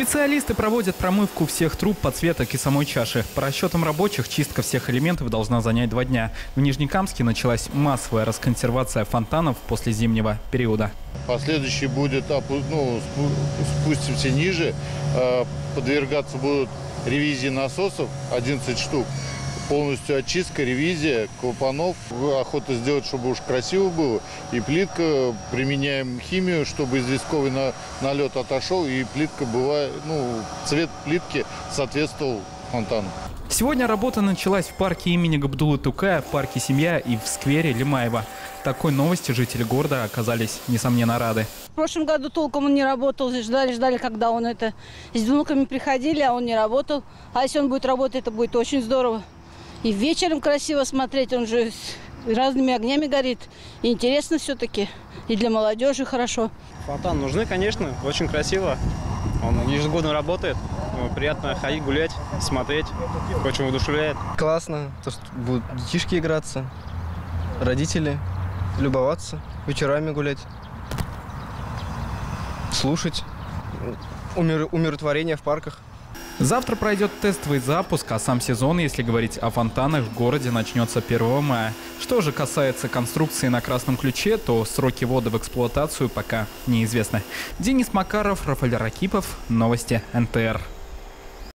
Специалисты проводят промывку всех труб, подсветок и самой чаши. По расчетам рабочих, чистка всех элементов должна занять два дня. В Нижнекамске началась массовая расконсервация фонтанов после зимнего периода. Последующий будет, ну, спустимся ниже, э, подвергаться будут ревизии насосов, 11 штук полностью очистка, ревизия клапанов. Охота сделать, чтобы уж красиво было. И плитка, применяем химию, чтобы известковый на, налет отошел, и плитка была, ну, цвет плитки соответствовал фонтану. Сегодня работа началась в парке имени Габдулы Тукая, в парке «Семья» и в сквере Лимаева. Такой новости жители города оказались, несомненно, рады. В прошлом году толком он не работал, ждали, ждали, когда он это... С внуками приходили, а он не работал. А если он будет работать, это будет очень здорово. И вечером красиво смотреть, он же разными огнями горит. И интересно все-таки. И для молодежи хорошо. Фонтан нужны, конечно, очень красиво. Он ежегодно работает. Ну, приятно ходить, гулять, смотреть. Очень удушевляет. Классно, то, что будут детишки играться, родители любоваться, вечерами гулять, слушать, умир, умиротворение в парках. Завтра пройдет тестовый запуск, а сам сезон, если говорить о фонтанах, в городе начнется 1 мая. Что же касается конструкции на красном ключе, то сроки ввода в эксплуатацию пока неизвестны. Денис Макаров, Рафаэль Ракипов, Новости НТР.